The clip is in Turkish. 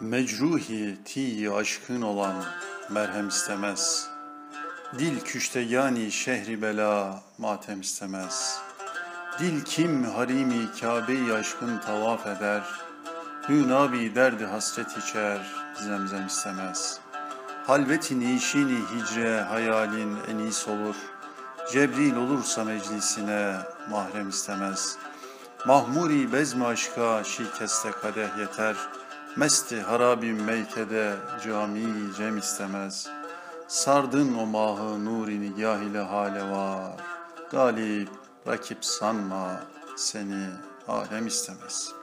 Mecruhi ti aşkın olan merhem istemez. Dil küşte yani şehri bela matem istemez. Dil kim harimi Kabe-i aşkın tavaf eder. Hünabi derdi hasret içer, zemzem istemez. Halveti nişini hicre hayalin enis olur. Cebril olursa meclisine mahrem istemez. Mahmuri bezmi aşka şikeste kadeh yeter. Mesti harabim meykede cami cem istemez. Sardın o mahı nuri nigah hale var. Galip rakip sanma seni alem istemez.''